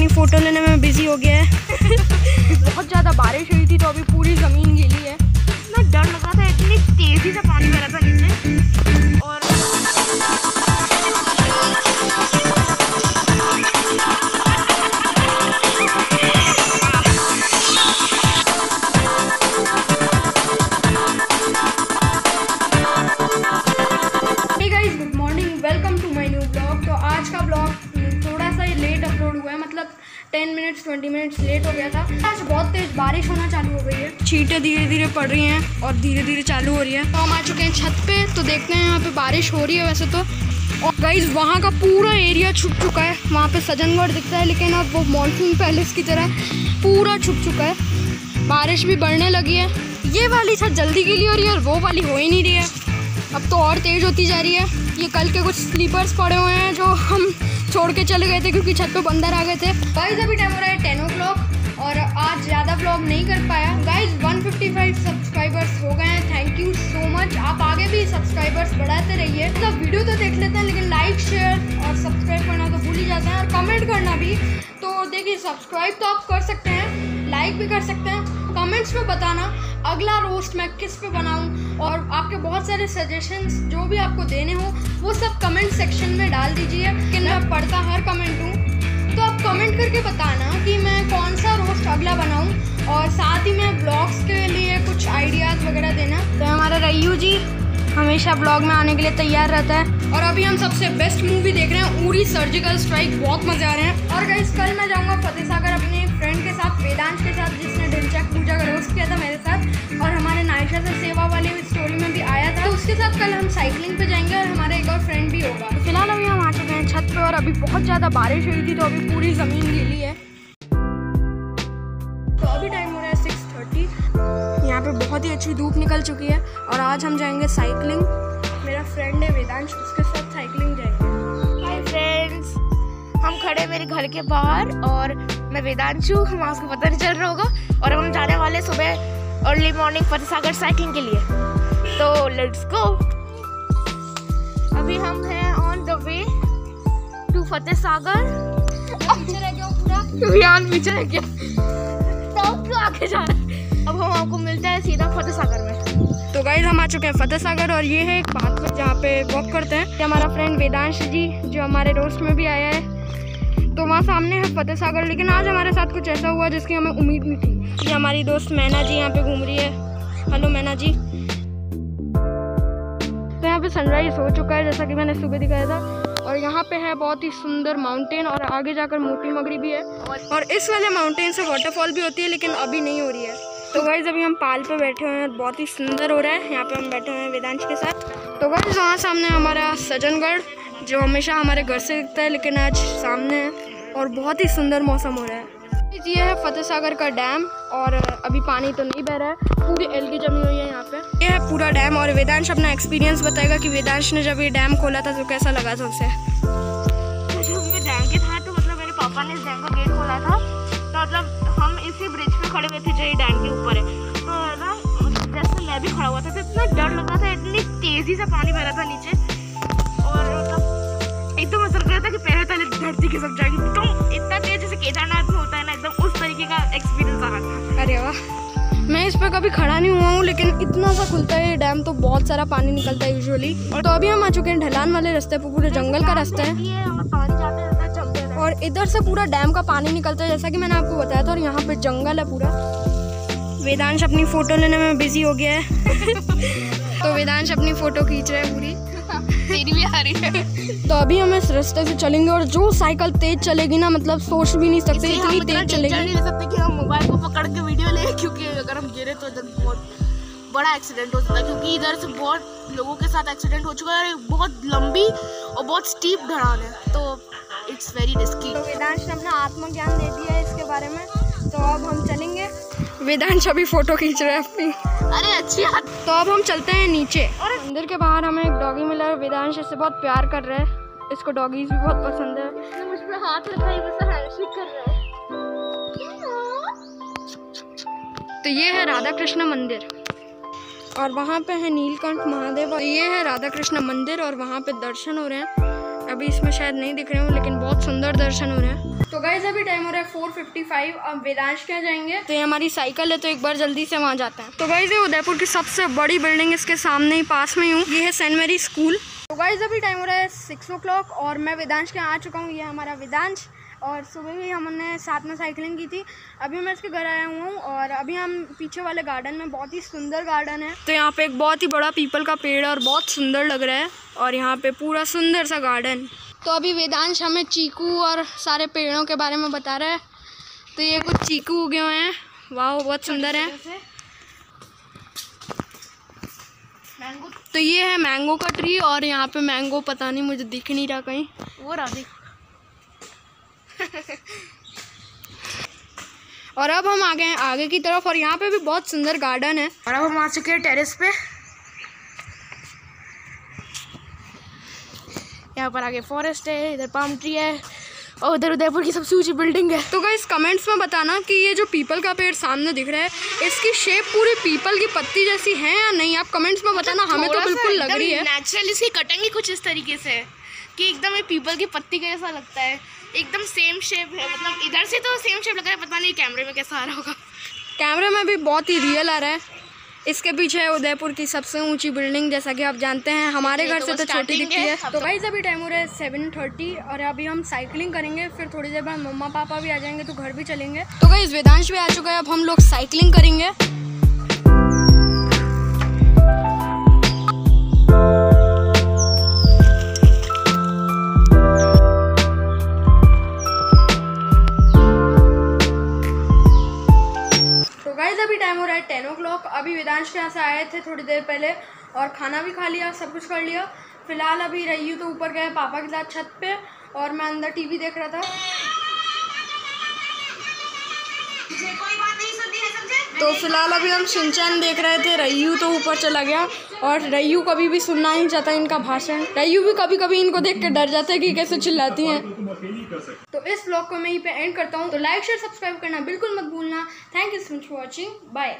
अपनी फ़ोटो लेने में बिज़ी हो गया है। बहुत ज़्यादा बारिश हुई थी तो अभी पूरी ज़मीन गीली है। इतना डर लग था, इतनी तेज़ी से पानी भरा था नीचे। 10 मिनट्स 20 मिनट्स लेट हो गया था। आज बहुत तेज़ बारिश होना चालू हो गई है। छींटें धीरे धीरे पड़ रही हैं और धीरे धीरे चालू हो रही है। तो हम आ चुके हैं छत पे तो देखते हैं यहाँ पे बारिश हो रही है वैसे तो। और गाइज़ वहाँ का पूरा एरिया छुप चुका है। वहाँ पे सजनगढ़ दिखता है, लेकिन अब वो मानसून पैलेस की तरह पूरा छुप चुका है। बारिश भी बढ़ने लगी है। ये वाली छत जल्दी के लिए हो रही है और वो वाली हो ही नहीं रही है। अब तो और तेज़ होती जा रही है। ये कल के कुछ स्लीपर्स पड़े हुए हैं जो हम छोड़ के चले गए थे क्योंकि छत पे बंदर आ गए थे। गाइज़ अभी टाइम हो रहा है टेन ओ क्लॉक और आज ज़्यादा ब्लॉग नहीं कर पाया। गाइज़ 155 सब्सक्राइबर्स हो गए हैं। थैंक यू सो मच आप आगे भी सब्सक्राइबर्स बढ़ाते रहिए। मतलब वीडियो तो देख लेते हैं, लेकिन लाइक शेयर और सब्सक्राइब करना तो भूल ही जाते हैं। और कमेंट करना भी। तो देखिए सब्सक्राइब तो आप कर सकते हैं। लाइक भी कर सकते हैं। कमेंट्स में बताना अगला रोस्ट मैं किस पे बनाऊँ और आपके बहुत सारे सजेशंस जो भी आपको देने हो वो सब कमेंट सेक्शन में डाल दीजिए कि मैं पढ़ता हर कमेंट हूँ। तो आप कमेंट करके बताना कि मैं कौन सा रोस्ट अगला बनाऊँ और साथ ही मैं ब्लॉग्स के लिए कुछ आइडियाज़ वगैरह देना। तो हमारा रैयू जी। हमेशा ब्लॉग में आने के लिए तैयार रहता है। और अभी हम सबसे बेस्ट मूवी देख रहे हैं उरी सर्जिकल स्ट्राइक बहुत मज़े आ रहे हैं। और गाइस कल मैं जाऊँगा फतेह सागर अपने फ्रेंड के साथ, वेदांश के साथ, जिसने दिलचक पूजा का रोस्ट किया था मेरे साथ। और हमारे नायशा से सेवा वाली स्टोरी में भी आया था। तो उसके साथ कल हम साइकिलिंग पे जाएँगे और हमारा एक और फ्रेंड भी होगा। तो फ़िलहाल अभी हम आ चुके हैं छत पे और अभी बहुत ज़्यादा बारिश हुई थी तो अभी पूरी ज़मीन गीली है। बहुत ही अच्छी धूप निकल चुकी है और आज हम जाएँगे साइकिलिंग मेरा फ्रेंड है वेदांश उसके साथ साइकिलिंग जाएँगे। हाय फ्रेंड्स हम खड़े मेरे घर के बाहर और मैं वेदांशु हम आपको पता नहीं चल रहा होगा। और हम जाने वाले सुबह early morning Fateh Sagar cycling के लिए। तो लेट्स गो अभी हम हैं on the way to Fateh Sagar पीछे रह गया पूरा। पीछे रह गया। तो क्यों आगे जा। रहा है अब हम आपको मिलते हैं सीधा फतेह सागर में। तो गाइज़ हम आ चुके हैं फतेह सागर और ये है एक पार्क में जहाँ पे वॉक करते हैं। ये हमारा फ्रेंड वेदांश जी, जो हमारे दोस्त में भी आया है। तो वहाँ सामने है फतेह सागर लेकिन आज हमारे साथ कुछ ऐसा हुआ जिसकी हमें उम्मीद नहीं थी। ये हमारी दोस्त मैना जी यहाँ पे घूम रही है। हेलो मैना जी। तो यहाँ पे सनराइज हो चुका है, जैसा कि मैंने सुबह दिखाया था। और यहाँ पे है बहुत ही सुंदर माउंटेन और आगे जाकर मोटी मगरी भी है। और इस वाले माउंटेन से वाटरफॉल भी होती है, लेकिन अभी नहीं हो रही है। तो गाइज़ अभी हम पाल पे बैठे हुए हैं और बहुत ही सुंदर हो रहा है। यहाँ पे हम बैठे हुए हैं वेदांश के साथ। तो गाइज़ वहाँ सामने हमारा सजनगढ़, जो हमेशा हमारे घर से दिखता है, लेकिन आज सामने है और बहुत ही सुंदर मौसम हो रहा है। ये है फतेह सागर का डैम और अभी पानी तो नहीं बह रहा है। पूरी एलगी जमी हुई है यहाँ पे। ये है पूरा डैम और वेदांश अपना एक्सपीरियंस बताएगा कि वेदांश ने जब ये डैम खोला था तो कैसा लगा था उसे जब मैं डैम के था तो मतलब मेरे पापा ने इस डैम का गेट खोला था। तो मतलब इसी ब्रिज पे खड़े हुए थे जो ये डैम के ऊपर है तो ना जैसे मैं भी खड़ा हुआ था तो इतना डर लग रहा था इतनी तेज़ी से पानी बह रहा था नीचे और मतलब एकदम ऐसा लग रहा था कि पैर तले धरती के सब जाएगी एकदम इतना तेज जैसे केदारनाथ में होता है ना एकदम उस तरीके का एक्सपीरियंस आ रहा था अरे वाह मैं इस पर कभी खड़ा नहीं हुआ हूँ लेकिन इतना सा खुलता है ये डैम तो बहुत सारा पानी निकलता है यूजुअली और तो अभी हम आ चुके हैं ढलान वाले रास्ते पे पूरे जंगल का रास्ता है और इधर से पूरा डैम का पानी निकलता है जैसा कि मैंने आपको बताया था और यहाँ पे जंगल है पूरा। वेदांश अपनी फ़ोटो लेने में बिज़ी हो गया है। तो वेदांश अपनी फ़ोटो खींच रहे हैं पूरी। तेरी भी आ रही है। तो अभी हम इस रास्ते से चलेंगे और जो साइकिल तेज चलेगी ना मतलब सोच भी नहीं सकते इतनी तेज चलेगी। नहीं सकते कि हम मोबाइल को पकड़ के वीडियो ले क्योंकि अगर हम गिरे तो बहुत बड़ा एक्सीडेंट हो सकता है क्योंकि इधर से बहुत लोगों के साथ एक्सीडेंट हो चुका है और बहुत लंबी और बहुत स्टीप ढलान है। तो इट्स वेरी रिस्की तो वेदांश ने अपना आत्मज्ञान दे दिया है इसके बारे में। तो अब हम चलेंगे। वेदांश अभी फ़ोटो खींच रहे हैं अपनी। अरे अच्छी बात। तो अब हम चलते हैं नीचे। और मंदिर के बाहर हमें एक डॉगी मिला है वेदांश इससे बहुत प्यार कर रहा है। इसको डॉगीज भी बहुत पसंद है। इसने मुझ पे हाथ रखा है बस हैंडशेक कर रहा है। तो ये है राधा कृष्ण मंदिर। और वहाँ पे है नीलकंठ महादेव और ये है राधा कृष्ण मंदिर और वहाँ पे दर्शन हो रहे हैं। अभी इसमें शायद नहीं दिख रहे हो, लेकिन बहुत सुंदर दर्शन हो रहे हैं। तो गाइज़ अभी टाइम हो रहा है फोर फिफ्टी फाइव अब वेदांश के जाएँगे? तो ये हमारी साइकिल है तो एक बार जल्दी से वहाँ जाते हैं। तो गाइज़ ये उदयपुर की सबसे बड़ी बिल्डिंग इसके सामने ही पास में हूँ ये है सेंट मेरी स्कूल तो गाइज़ अभी टाइम हो रहा है सिक्स और मैं वेदांश के आ चुका हूँ। ये हमारा वेदांश। और सुबह भी हमने साथ में साइकिलिंग की थी। अभी मैं इसके घर आया हुआ हूँ और अभी हम पीछे वाले गार्डन में बहुत ही सुंदर गार्डन है। तो यहाँ पे एक बहुत ही बड़ा पीपल का पेड़ है और बहुत सुंदर लग रहा है और यहाँ पे पूरा सुंदर सा गार्डन तो अभी वेदांश हमें चीकू और सारे पेड़ों के बारे में बता रहा है। तो ये कुछ चीकू उगे हुए हैं। वाह बहुत सुंदर है। तो ये है मैंगो का ट्री और यहाँ पे मैंगो पता नहीं मुझे दिख नहीं रहा कहीं। वो राधे और अब हम आ गए हैं आगे की तरफ़ और यहाँ पे भी बहुत सुंदर गार्डन है। और अब हम आ चुके हैं टेरेस पे। यहाँ पर आगे फॉरेस्ट है इधर पाम ट्री है और उधर उदयपुर की सबसे ऊँची बिल्डिंग है। तो गाइस कमेंट्स में बताना कि ये जो पीपल का पेड़ सामने दिख रहा है इसकी शेप पूरी पीपल की पत्ती जैसी है या नहीं? आप कमेंट्स में बताना हमें तो बिल्कुल लग रही है। नेचुरल इसकी कटिंग ही कुछ इस तरीके से है कि एकदम ये पीपल की पत्ती का जैसा लगता है। एकदम सेम शेप है। मतलब इधर से तो सेम शेप लग रहा है पता नहीं कैमरे में कैसा आ रहा होगा। कैमरे में भी बहुत ही रियल आ रहा है। इसके पीछे है उदयपुर की सबसे ऊँची बिल्डिंग जैसा कि आप जानते हैं। हमारे घर तो से तो छोटी दिखती है, तो तो- भाई अभी टाइम हो रहा है सेवन थर्टी और अभी हम साइकिलिंग करेंगे। फिर थोड़ी देर बाद मम्मा पापा भी आ जाएँगे तो घर भी चलेंगे। तो भाई वेदांश भी आ चुका है। अब हम लोग साइकिलिंग करेंगे। अभी के यहाँ से आए थे थोड़ी देर पहले और खाना भी खा लिया सब कुछ कर लिया। फ़िलहाल अभी रही हूँ तो ऊपर गए पापा के साथ छत पे और मैं अंदर टीवी देख रहा था। तो फ़िलहाल अभी हम सिंचन देख रहे थे रयू तो ऊपर चला गया और रयू कभी भी सुनना नहीं चाहता इनका भाषण। रयू भी कभी कभी इनको देख के डर जाता है कि कैसे चिल्लाती हैं। तो इस ब्लॉग को मैं यहीं पे एंड करता हूँ। तो लाइक शेयर सब्सक्राइब करना बिल्कुल मत भूलना। Thank you so much for watching bye